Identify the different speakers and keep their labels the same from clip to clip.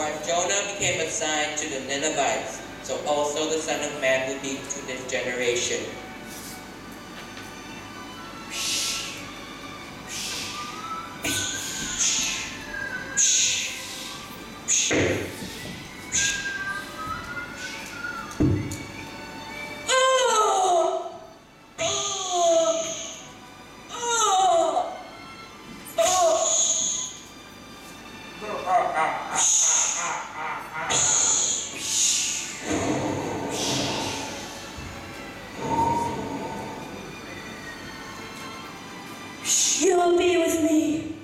Speaker 1: For if Jonah became a sign to the Ninevites, so also the Son of Man will be to this generation. Oh! Oh! Oh!
Speaker 2: You will be with me.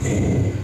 Speaker 3: The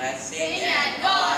Speaker 1: Blessing
Speaker 3: Sing and go